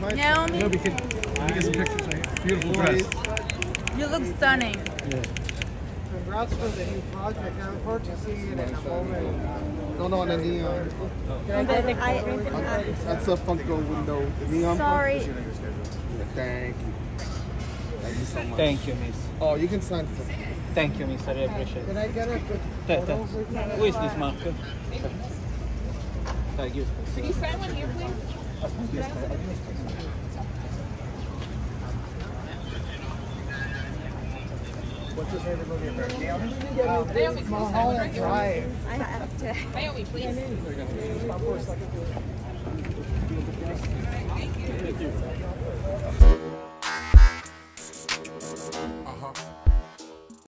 Naomi, No, we can, let me get some pictures right here. Beautiful dress. you look stunning. Congrats for the new project. I look forward to seeing it in a moment. No, no, the neon. That's a Funko window. The neon. Sorry. Thank you. Thank you so much. Thank you, miss. Oh, you can sign for. Thank you, miss. I really appreciate Can. I get a good photo? with you? Who is this marker? Thank you. Can you sign one here, please? What's your favorite movie hers? Naomi? Naomi, can you sign one right here? Drive. I have to. Naomi, please.